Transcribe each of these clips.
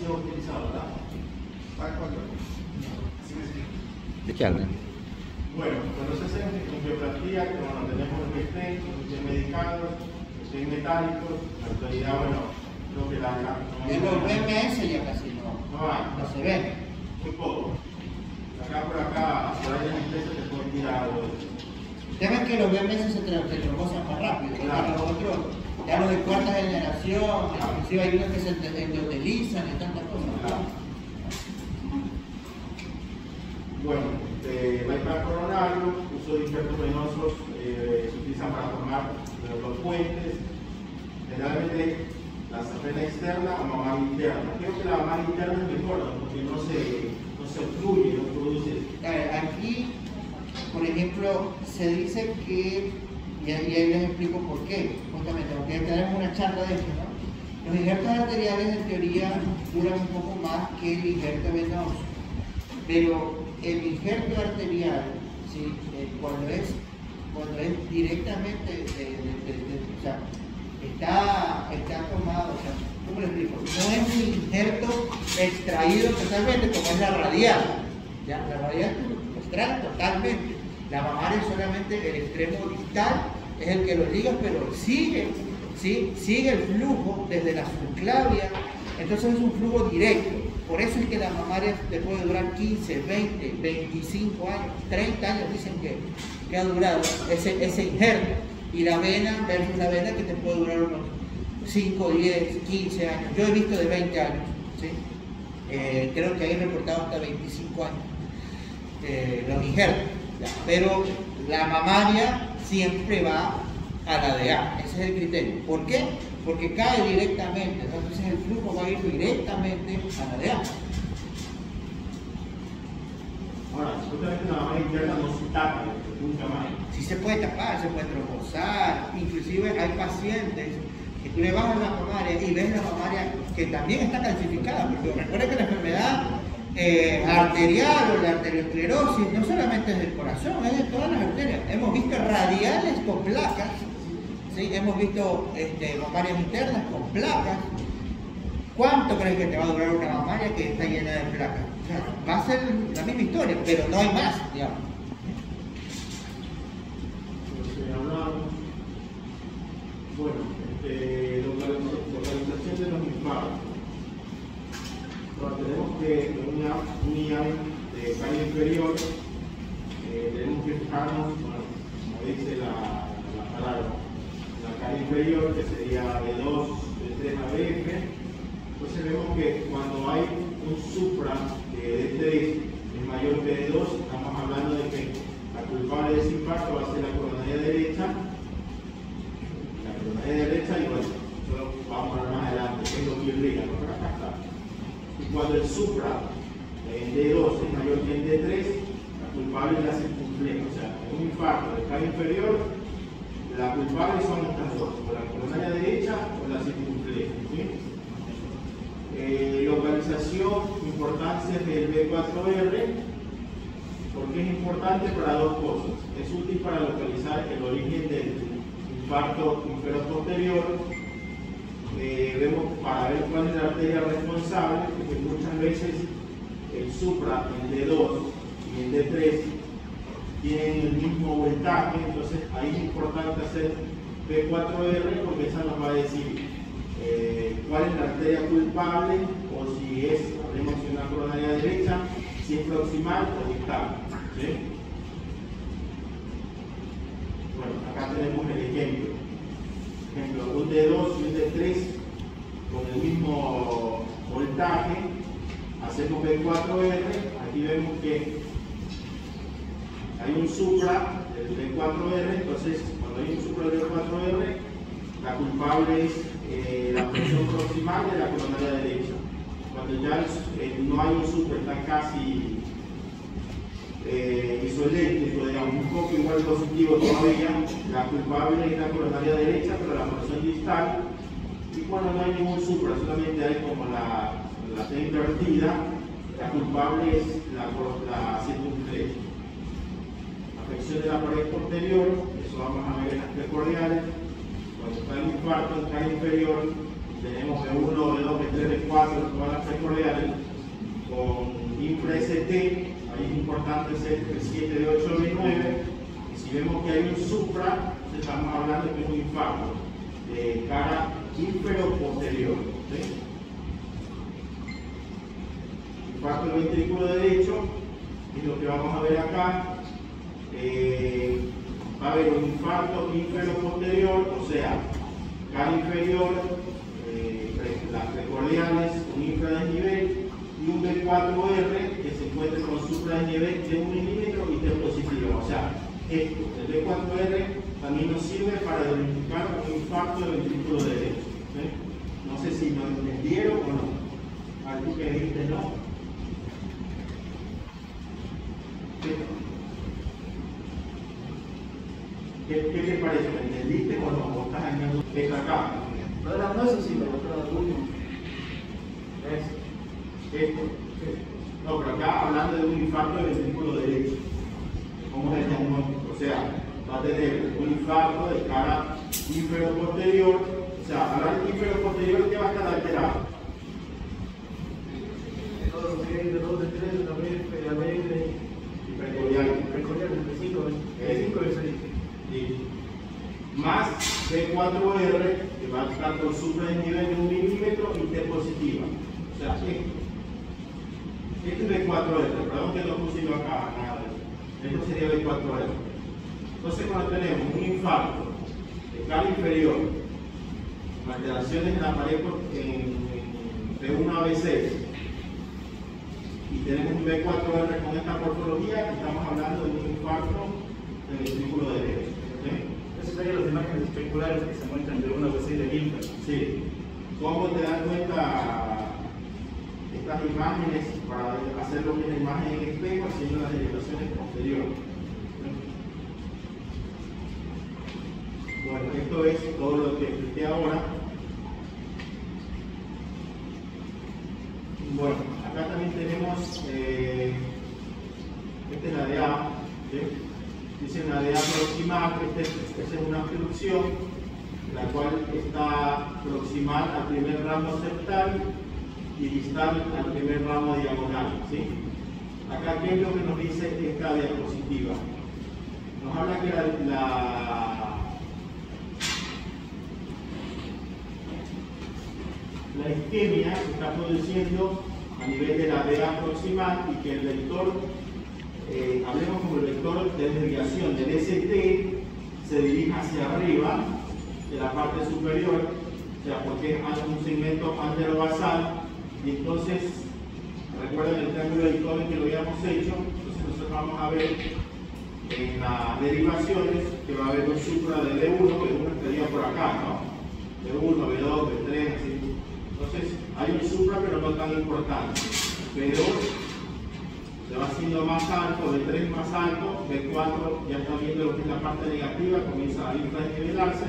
sido utilizado, ¿verdad? ¿Para cuándo? Así me explico. ¿De qué hablan? Bueno, cuando se hace angioplastía, que bueno, tenemos los estén, los estén medicados, los estén metálicos, en la actualidad, bueno, creo que la la- De los BMS ya casi no, no hay, no se ven. muy poco. Acá por acá, por ahí en la empresa te pueden tirar algo de eso. El tema es que los BMS se se trombosan más rápido, que Claro. los otros, ya los de cuarta generación, inclusive hay unos que se endothelizan y tantas cosas. Bueno, eh, bypass coronario, uso de injertos venosos, eh, se utilizan para formar eh, los puentes, generalmente la safena externa o mamá interna. Creo que la mamá interna es mejor, porque no se, no se obstruye, no produce. A ver, aquí, por ejemplo, se dice que, y ahí les explico por qué, justamente, porque ya tenemos una charla de esto, ¿no? Los injertos arteriales en teoría duran un poco más que el injerto venoso, pero el injerto arterial. Eh, cuando, es, cuando es directamente, o sea, está, está tomado, o sea, ¿cómo le explico? No es un injerto extraído totalmente como es la radial. ¿ya? La radial extrae totalmente. La mamaria es solamente el extremo distal, es el que lo liga, pero sigue, ¿sí? sigue el flujo desde la subclavia, entonces es un flujo directo. Por eso es que la mamaria te puede durar 15, 20, 25 años, 30 años dicen que, que ha durado ese, ese injerto. Y la vena versus la vena que te puede durar unos 5, 10, 15 años. Yo he visto de 20 años, ¿sí? Eh, creo que hay reportado hasta 25 años eh, los injertos. Pero la mamaria siempre va a la de A, ese es el criterio. ¿Por qué? Porque cae directamente, entonces el flujo va a ir directamente a la de A. Ahora, supuestamente la interna no se tapa, nunca más. Si se puede tapar, se puede trombosar, inclusive hay pacientes que tú le bajas la mamaria y ves la mamaria que también está calcificada, porque recuerda que la enfermedad eh, arterial o la arteriosclerosis no solamente es del corazón, es de todas las arterias. Hemos visto radiales con placas, ¿sí? hemos visto este, mamarias internas con placas. ¿Cuánto crees que te va a durar una mamaria que está llena de placas? Va a ser la misma historia, pero no hay más, digamos. Entonces, hablamos. Bueno, este, localización, localización de los infartos. Bueno, tenemos que una unidad de calle inferior, eh, tenemos que fijarnos, como dice la, la palabra, la calle inferior que sería de 2, de 3 a BF. Entonces vemos que cuando hay un supra que de 3 es mayor que de 2, estamos hablando de que la culpable de ese infarto va a ser la coronaria derecha, la coronaria derecha y bueno, eso vamos a ver más adelante, que es lo que irriga, ¿no? Acá está. Y cuando el supra en D2 es mayor que en D3, la culpable es la circunfleja, o sea, un infarto de cara inferior, la culpable son estas dos, o la coronaria derecha o la circunfleja. Eh, localización, importancia del B4R, porque es importante para dos cosas. Es útil para localizar el origen del infarto inferior posterior. Eh, vemos para ver cuál es la arteria responsable, porque muchas veces el supra, el D2 y el D3 tienen el mismo voltaje, entonces ahí es importante hacer P4R porque esa nos va a decir eh, cuál es la arteria culpable o si es, hablemos de una coronaria derecha, si es proximal o distal. Bueno, acá tenemos el ejemplo. Ejemplo, un D2 y un D3 con el mismo voltaje, hacemos B4R, aquí vemos que hay un supra del B4R, entonces cuando hay un supra del B4R, la culpable es eh, la presión proximal de la coronaria derecha. Cuando ya eh, no hay un supra, está casi eh, isoléctrico, digamos, un poco igual positivo todavía, la culpable es la coronaria derecha, pero la presión distal. Y cuando no hay ningún supra, solamente hay como la, la invertida, la culpable es la, la circunfleja afección de la pared posterior, eso vamos a ver en las precordiales, cuando está el infarto en cara inferior, tenemos B1, B2, B3, B4, todas las precordiales, con infra ST, ahí es importante ser el 7 de 8 de 9, y si vemos que hay un supra, estamos hablando de un infarto de cara inferior posterior. ¿sí? Infarto del ventrículo derecho, es lo que vamos a ver acá. Eh, va a haber un infarto inferior posterior, o sea, cara inferior, eh, las precordiales, un infradesnivel y un B4R que se encuentre con supradesnivel de un milímetro y T positivo. O sea, esto, el B4R también nos sirve para identificar un infarto del ventrículo derecho. ¿sí? No sé si lo entendieron o no. Algo que dijiste no. ¿Qué, ¿Qué, te parece? ¿Me entendiste o no? ¿O estás en acá? No era no eso sí, pero otro uno. ¿Ves? Esto. No, pero acá hablando de un infarto del ventrículo derecho. ¿Cómo es el diagnóstico? O sea, va a tener un infarto de cara inferior posterior. O sea, hablar de inferior posterior, ¿qué va a estar alterado? Todo lo que hay de 2 de 3, una vez, a ver, Y precordial. recorrer entre 5 5 y 6. Más B4R, que va a estar por de nivel de un milímetro y T positiva. O sea, esto. Este es B4R, perdón que no puse yo acá nada de. Esto sería B4R. Entonces, cuando tenemos un infarto de cara inferior, alteraciones en la pared en, en B1 a B6, y tenemos un B4R con esta morfología, estamos hablando de un infarto del ventrículo derecho. ¿sí? Esas serían las imágenes especulares que se muestran de una vez de Gilbert. Sí. ¿Cómo te das cuenta estas imágenes para hacer lo la imagen en espejo haciendo las derivaciones posteriores? Bueno, esto es todo lo que expliqué ahora. Bueno, acá también tenemos, eh, esta es la de A, ¿sí? Dice una de A proximal, esta es, esta es una obstrucción, la cual está proximal al primer ramo septal y distal al primer ramo diagonal. ¿sí? Acá, ¿qué es lo que nos dice esta diapositiva? Nos habla que la, la, la isquemia está produciendo a nivel de la DA proximal y que el vector, eh, hablemos como el vector de desviación del ST, se dirija hacia arriba de la parte superior, o sea, porque es un segmento anterobasal, y entonces, recuerden el triángulo de que lo habíamos hecho, entonces nosotros vamos a ver en las derivaciones que va a haber un supra de D1, B1 estaría por acá, ¿no? B1, B2, B3, así. Entonces, hay un supra, pero no tan importante. B2 se va haciendo más alto, B3 más alto, B4 ya está viendo lo que es la parte negativa, comienza a infradesnivelarse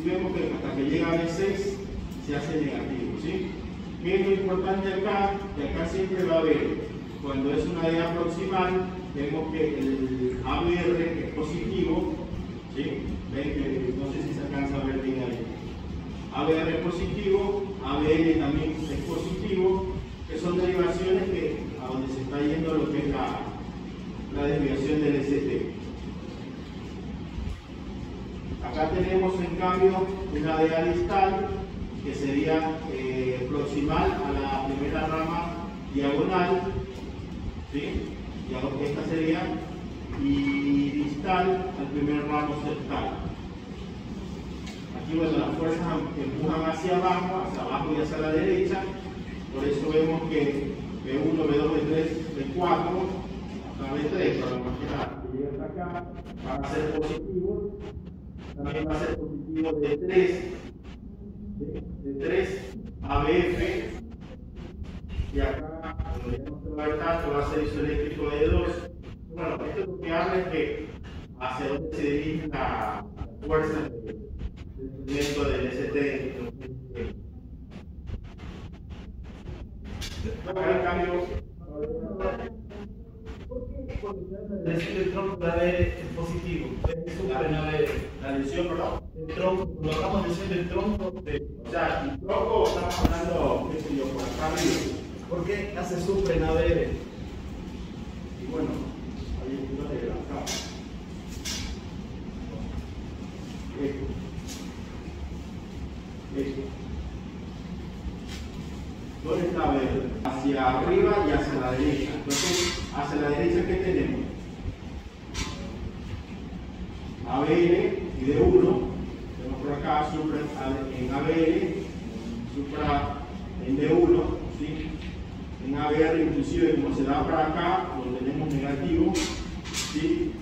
y vemos que hasta que llega a B6 se hace negativo. ¿sí? ¿Qué es lo importante acá? Que acá siempre va a haber, cuando es una idea proximal, vemos que el ABR es positivo, ¿sí? Ven no sé si se alcanza a ver bien ahí. ABR es positivo, ABL también es positivo, que son derivaciones que a donde se está yendo lo que es la, la desviación del ST. Acá tenemos en cambio una DA distal que sería eh, proximal a la primera rama diagonal, ¿sí? Esta sería y distal al primer ramo septal. Aquí, bueno, las fuerzas empujan hacia abajo, hacia abajo y hacia la derecha, por eso vemos que B1, B2, B3, B4, hasta B3, para imaginar que llega acá, van a ser positivos, también va a ser positivo de 3, de 3 a BF, y acá, donde ya no se va a ver tanto, va a ser isoeléctrico de 2. Bueno, esto lo que habla es que hacia dónde se dirige la fuerza del movimiento del ST. Acá en cambio, El electrón la B es positivo. La, B. lesión, ¿verdad? Es tronco, hablamos de ser del tronco, de, O sea, el tronco estamos hablando, qué sé yo, por acá arriba. ¿por qué hace supra en ABR? Y bueno, ahí no le acá. Esto. Esto. ¿Dónde está verde? Hacia arriba y hacia la derecha. Entonces, hacia la derecha, ¿qué tenemos? ABL y D1. Tenemos por acá supra en ABL, supra en D1, ¿sí? en ABR inclusive como se da para acá, lo tenemos negativo, ¿sí?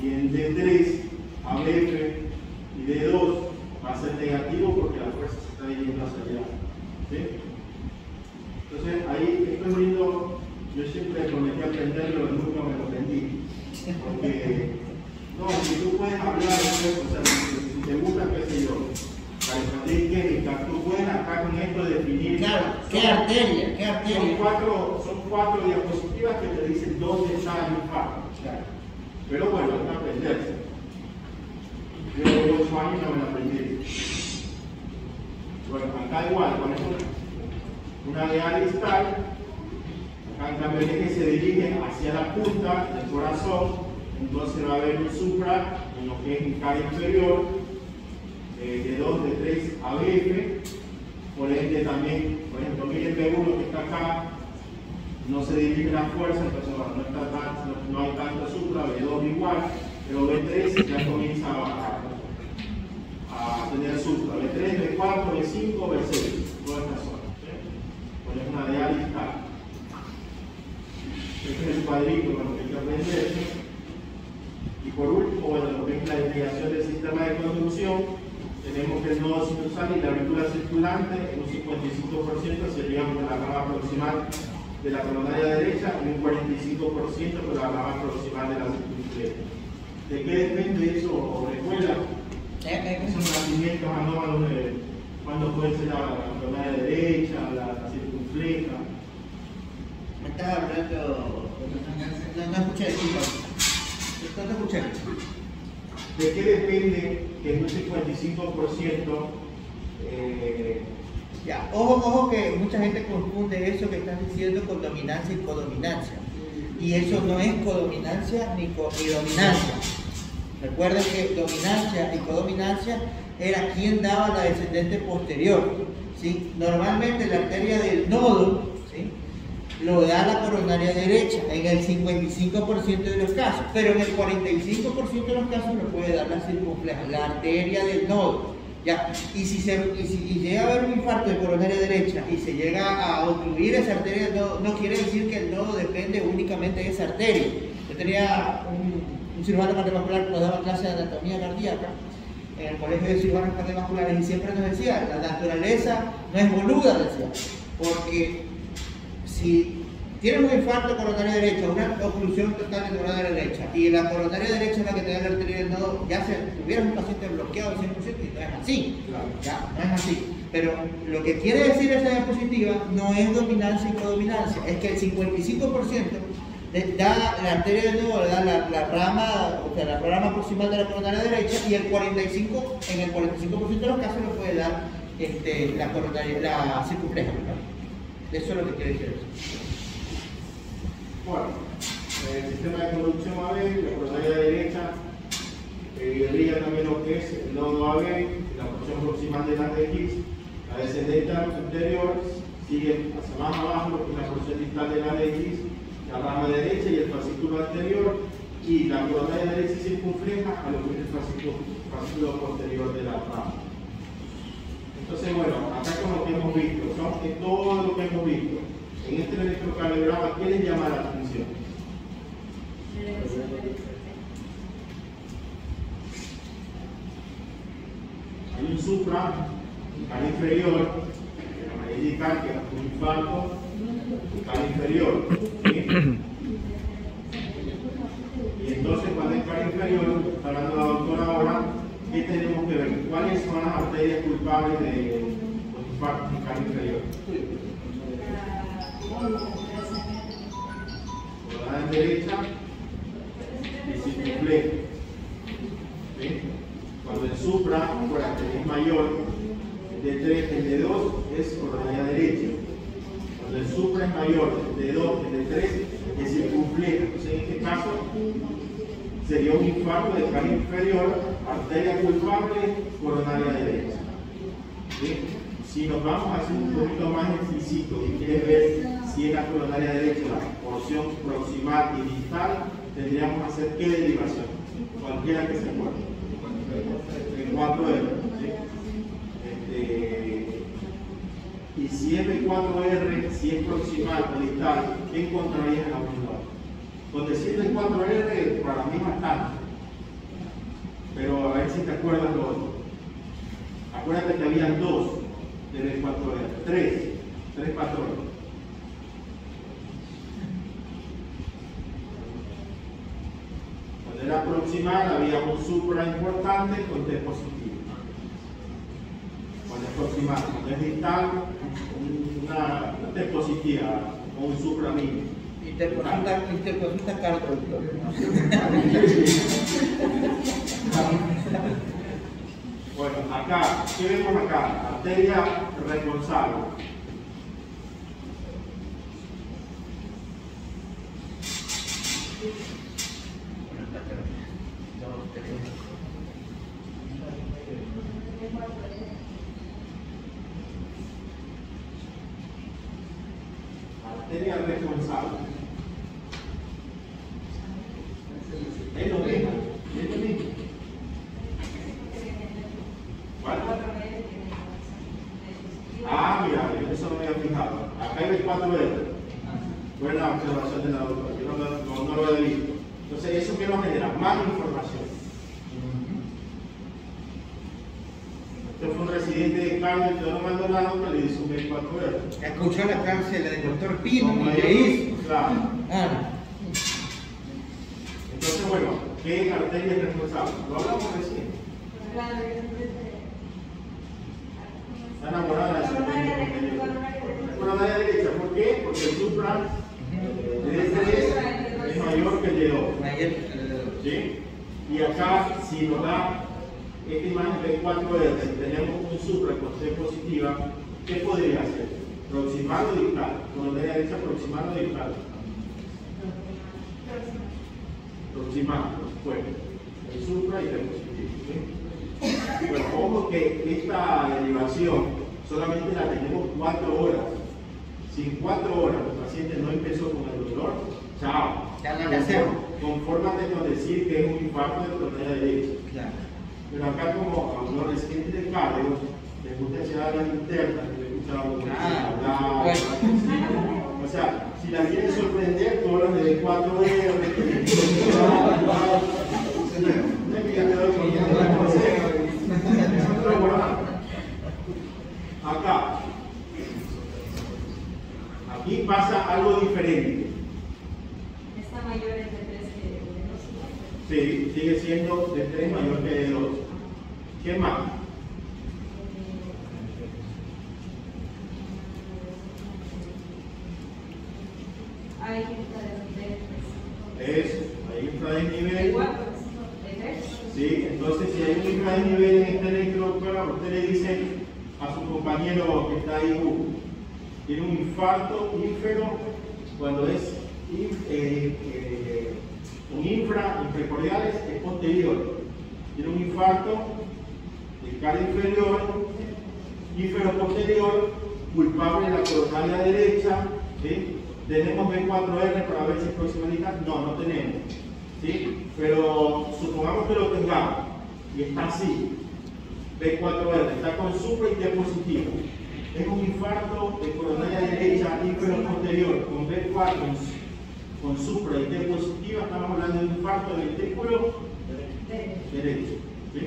y en D3, ABF y D2 va a ser negativo porque la fuerza se está yendo hacia allá. ¿sí? Entonces ahí esto es lindo, yo siempre aprenderlo y nunca me lo aprendí. Porque, no, si tú puedes hablar de eso, o sea, si, te gusta, qué sé yo, química, tú puedes acá con esto definir. Claro, ¿qué arteria? ¿Qué Son arteria? cuatro, son cuatro diapositivas que te dicen dónde está el infarto. Claro. Pero bueno, hay que aprenderse. Yo llevo ocho años y no me lo aprendí. Bueno, acá igual, ponemos una vea distal. El eje se dirige hacia la punta del corazón. Entonces va a haber un supra en lo que es el cara inferior, eh, de 2, de 3 ABF. Por ende también, por ejemplo, miren B1 que está acá, no se dirige la fuerza, entonces no, está tan- no- no hay tanto supra, B2 igual, pero B3 ya comienza a, a tener supra, B3, B4, B5, B6, todas estas zonas. ¿sí? Pones una de A. Este es el cuadrito con lo que hay que aprender. Y por último, bueno, lo que es la desviación del sistema de conducción, tenemos que el nodo sinusal y la abertura circulante en un 55% serían por la rama proximal de la coronaria derecha y un 45% por la rama proximal de la circunfleja. ¿De qué depende eso? ¿O recuerda? Eh, eh, Esos nacimientos anómalos de cuándo puede ser la, la coronaria derecha, la, la circunfleja. Estás hablando. No, no escuché, disculpa. No te escuché. ¿De qué depende que en un 55% eh, Ya, ojo, ojo que mucha gente confunde eso que estás diciendo con dominancia y codominancia. Y eso no es codominancia ni, co- ni dominancia. Recuerden que dominancia y codominancia era quien daba la descendente posterior. ¿sí? Normalmente la arteria del nodo ¿sí? Lo da la coronaria derecha en el 55% de los casos, pero en el 45% de los casos lo puede dar la circunfleja, la arteria del nodo. Ya, y si, se, y si llega a haber un infarto de coronaria derecha y se llega a ocluir esa arteria del nodo, no quiere decir que el nodo depende únicamente de esa arteria. Yo tenía un, un cirujano cardiovascular que nos daba clase de anatomía cardíaca en el colegio de cirujanos cardiovasculares y siempre nos decía, la naturaleza no es boluda, decía, porque si tienes un infarto coronaria derecha, una oclusión total de coronaria derecha, y la coronaria derecha es la que te da la arteria del nodo, ya se tuvieras un paciente bloqueado al 100% y no es así. Ya, no es así. Pero lo que quiere decir esa diapositiva no es dominancia y codominancia, es que el 55% de- da la arteria del nodo, le da la, la rama, o sea, la rama proximal de la coronaria derecha, y el 45, en el 45% de los casos lo puede dar este, la coronaria, la circunfleja. Eso es lo que quiere decir. Bueno, el sistema de conducción AB, la coronaria derecha, eh, ría también lo que es el nodo AB, la porción proximal de la X, la descendente anterior, sigue hacia más abajo lo que la porción distal de la X, la rama derecha y el fascículo anterior, y la coronaria derecha circunfleja a lo que es el fascículo, fascículo posterior de la rama. Entonces, bueno, acá con lo que hemos visto, ¿no? En todo lo que hemos visto, en este electrocardiograma, ¿qué les llama la atención? Hay un supra, cara inferior, que nos va a indicar que es un infarto, cara inferior. ¿sí? Y entonces, cuando es cara inferior, hablando la doctora ahora, ¿qué tenemos que? ¿cuáles son las bacterias culpables de los infartos bucal inferior? Rodada derecha y circunflejo. Cuando el supra, por la es mayor, el de 3, el de 2 es por la derecha. Cuando el supra es mayor, el de 2, el de 3 es circunflejo. Entonces, en este caso, sería un infarto de cara inferior, arteria culpable, coronaria derecha. Si nos vamos a hacer un poquito más exquisito y quieres ver si es la coronaria derecha, la porción proximal y distal, tendríamos que hacer qué derivación, cualquiera que se acuerde. El 4R. ¿sí? Este, y si es B4R, si es proximal o distal, ¿qué encontrarías en la Con decirle 4R para mí bastante. Pero a ver si te acuerdas lo otro. Acuérdate que había dos de B4R, tres, tres patrones. Cuando era proximal había un supra importante con T positivo. Cuando es proximal, cuando es distal, una, una T positiva o un supra mínimo. Interconsulta, interconsulta caro, doctor. Bueno, acá, ¿qué vemos acá? Arteria responsable. Arteria responsable. Es lo mismo, es lo mismo. ¿Cuál? Ah, mira, yo eso no me había fijado. Acá hay 4 R. Buena observación de la doctora. Yo no, lo- no, no lo había visto. Entonces, ¿eso qué nos genera? Más información. Este fue un residente de no mando nada, pero le hizo un B4R. Escuchó la cárcel del doctor Pino Como y le hizo. Claro. Ah, Entonces, bueno, ¿qué arteria es responsable? Lo hablamos recién. Está enamorada de esa coronaria derecha. ¿Por qué? Porque el supra de este es, es mayor que el de 2. ayer, eh, ¿sí? Y acá, si nos da esta imagen de 4R, si tenemos un supra con C positiva, ¿qué podría hacer? Proximal o distal. Coronaria derecha, proximal o distal. Proximal, pues, el supra y el positivo. ¿sí? Bueno, ojo que esta derivación solamente la tenemos 4 horas. Si en 4 horas el paciente no empezó con el dolor, chao. Ya le hacemos. Confórmate con decir que es un infarto de coronaria derecha. claro. Pero acá como a los residentes de cardio, les gusta hacer las internas, les gusta Ah, hablar. bueno. O sea, si la quieren sorprender, tú hablas de 4R. Acá. Aquí pasa algo diferente. Está mayor es de 3 que de Sí, sigue siendo de 3 mayor que de 2. ¿Qué más? Hay que de Es, hay infradesnivel. de 4, de 3. Sí, entonces si hay un infradesnivel en esta electrópera, usted le dice a su compañero que está ahí, uh, tiene un infarto ínfero cuando es in- eh, eh, un infra, infracordiales, es posterior. Tiene un infarto de cara inferior, ínfero posterior, culpable de la coronaria derecha. Tenemos B4R para ver si es proximalidad, no, no tenemos. ¿sí? Pero supongamos que lo tengamos y está así. B4R está con supra y T positivo. Es un infarto de coronaria derecha, ínfero posterior, con B4 con, supra y T positiva, estamos hablando de un infarto del ventrículo derecho. ¿sí?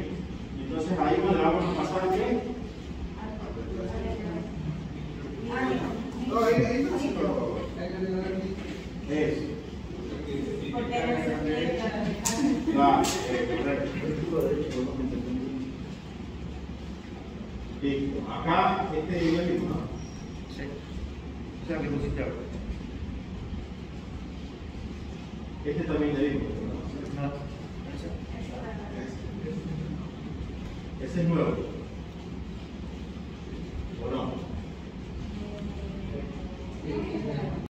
Entonces ahí donde vamos a pasar qué? Eso. Porque no se la Claro, eh, correcto. Listo. Acá, este nivel mismo. Sí. O sea, que pusiste ahora. Este también le digo. No.